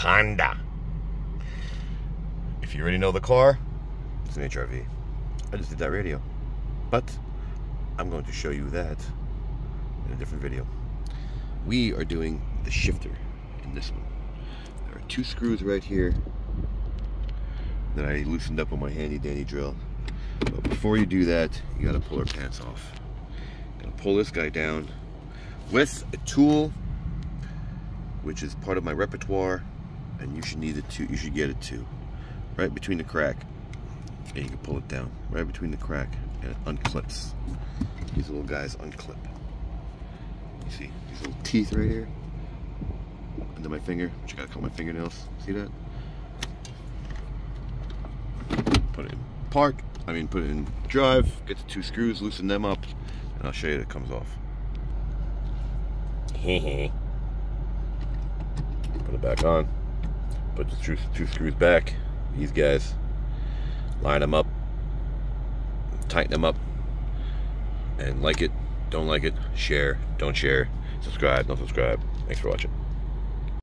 Honda. If you already know the car, it's an HRV. I just did that radio. But I'm going to show you that in a different video. We are doing the shifter in this one. There are two screws right here that I loosened up on my handy dandy drill. But before you do that, you gotta pull our pants off. Gotta pull this guy down with a tool, which is part of my repertoire, and you should need it too. You should get it too, right between the crack, and you can pull it down right between the crack, and it unclips. These little guys unclip. You see these little teeth right here under my finger. Which I gotta cut my fingernails. See that? Put it in park. I mean, put it in drive. Get the two screws, loosen them up, and I'll show you that it comes off. Put it back on. Put the two, two screws back. These guys. Line them up. Tighten them up. And like it, don't like it, share, don't share, subscribe, don't subscribe. Thanks for watching.